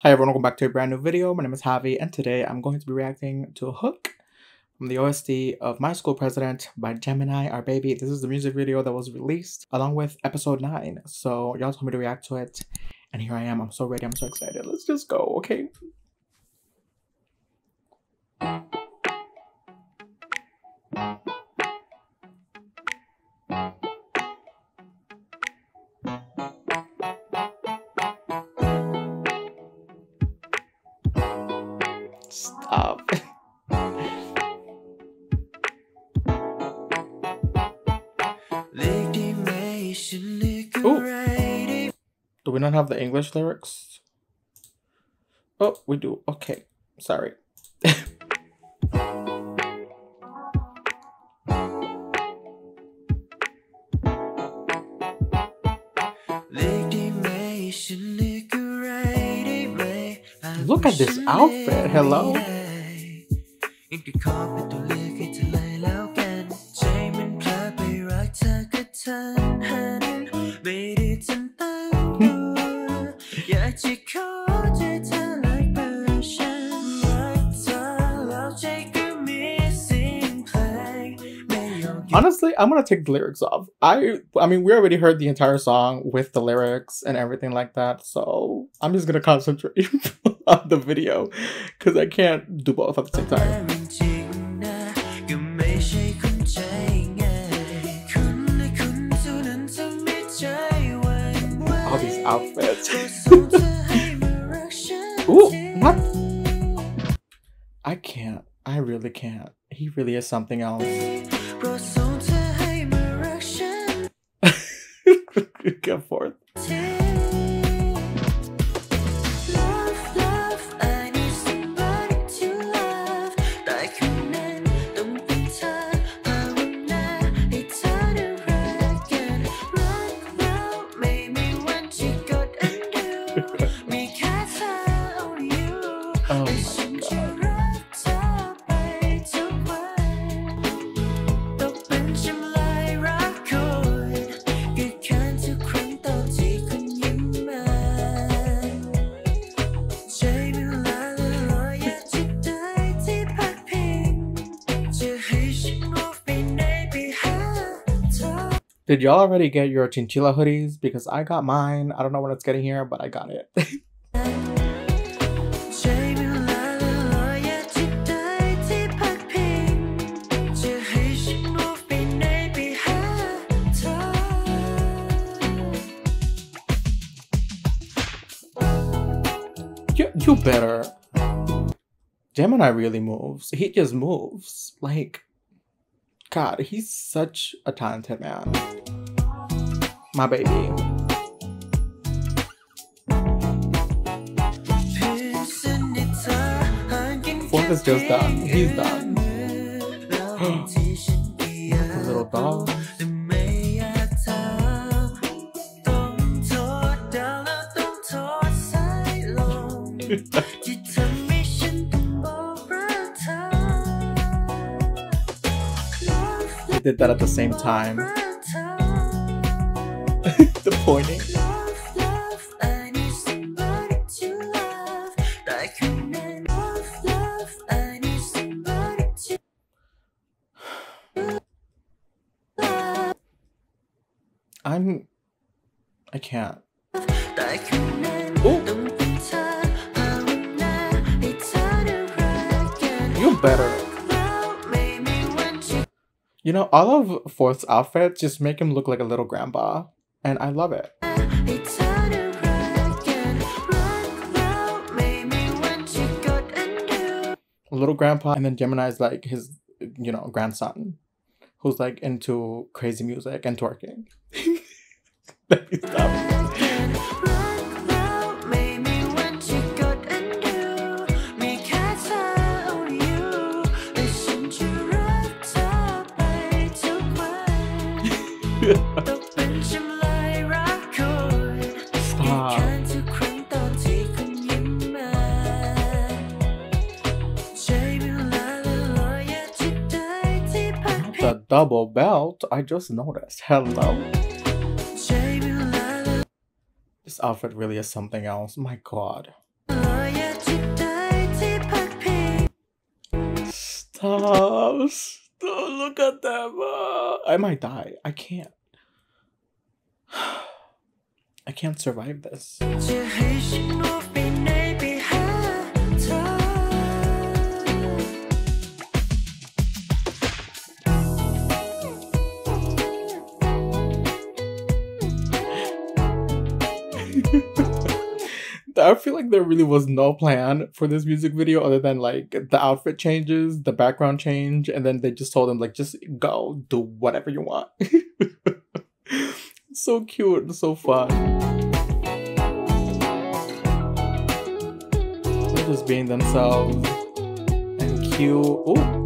Hi everyone, welcome back to a brand new video. My name is Javi and today I'm going to be reacting to a hook from the OST of My School President by Gemini, our baby. This is the music video that was released along with episode 9. So y'all told me to react to it and here I am. I'm so ready, I'm so excited. Let's just go, okay? We not have the English lyrics? Oh, we do. Okay. Sorry. Look at this outfit. Hello. I'm gonna take the lyrics off. I I mean we already heard the entire song with the lyrics and everything like that, so I'm just gonna concentrate on the video because I can't do both at the same time. All these outfits. Ooh, what? I can't. I really can't. He really is something else. Oh my god. Did y'all already get your chinchilla hoodies? Because I got mine. I don't know when it's getting here, but I got it. you, better. Gemini really moves. He just moves. Like, God, he's such a talented man. My baby. Fourth is just done. He's done. the little dog. They did that at the same time. the pointing. I'm. I can't. Ooh. Better. You know, all of Fourth's outfits just make him look like a little grandpa, and I love it. Little grandpa, and then Gemini's like his, you know, grandson, who's like into crazy music and twerking. Stop. the double belt, I just noticed. Hello. This outfit really is something else. My god. Stop. Stop. Look at them. Uh, I might die. I can't. I can't survive this. I feel like there really was no plan for this music video other than like the outfit changes, the background change, and then they just told him like just go do whatever you want. so cute, and so fun. They're just being themselves and cute.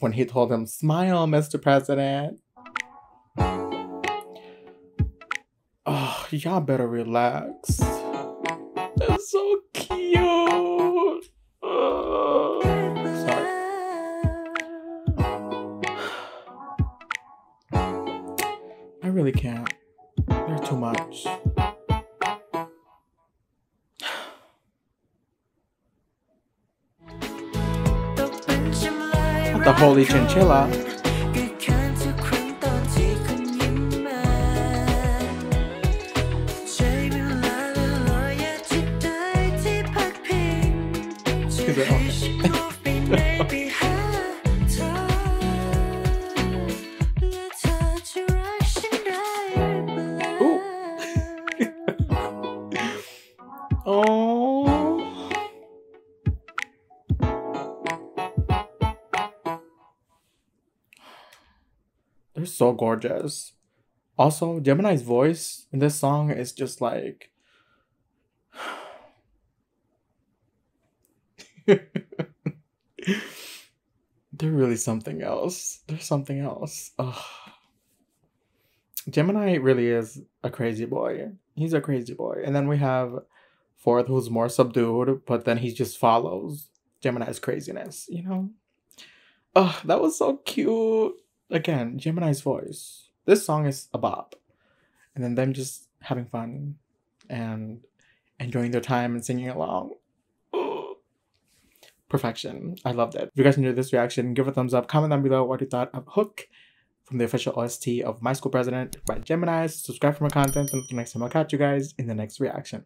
When he told him, smile, Mr. President. Oh, y'all better relax. That's so cute. Oh, sorry. I really can't. They're too much. The holy chinchilla. ก็แ so gorgeous. Also, Gemini's voice in this song is just like. They're really something else. They're something else. Ugh. Gemini really is a crazy boy. He's a crazy boy. And then we have Fourth, who's more subdued, but then he just follows Gemini's craziness, you know? Oh, that was so cute. Again, Gemini's voice. This song is a bop. And then them just having fun and enjoying their time and singing along. Perfection. I loved it. If you guys enjoyed this reaction, give a thumbs up. Comment down below what you thought of Hook from the official OST of My School President by Gemini. Subscribe for more content. and Until next time, I'll catch you guys in the next reaction.